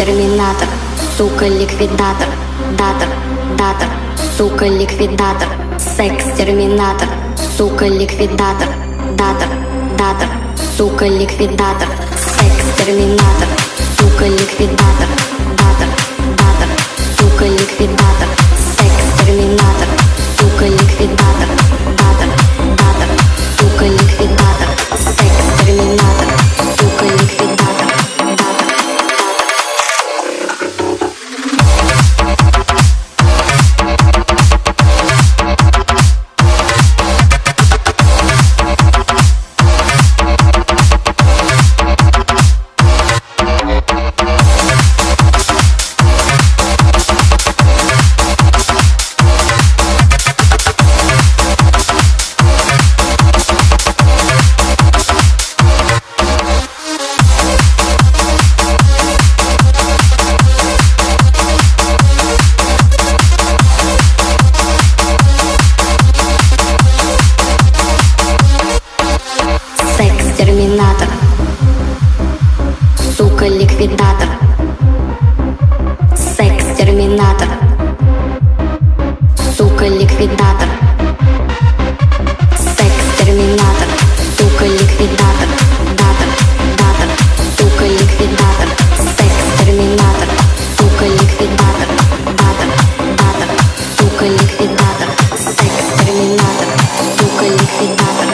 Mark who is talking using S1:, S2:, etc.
S1: Секс-терминатор, сука, ликвидатор Датор, датор, сука, ликвидатор Секс-терминатор, сука, ликвидатор Датор, датор, сука, ликвидатор Секс-терминатор, сука, ликвидатор терминатор. Сука, ликвидатор. Секс-терминатор Сука, ликвидатор. Секс-терминатор Сука, ликвидатор. Датор, датор. Сука, ликвидатор. Секс-терминатор Сука, ликвидатор. Датор, датор. Сука, ликвидатор. Секс-терминатор Сука, ликвидатор.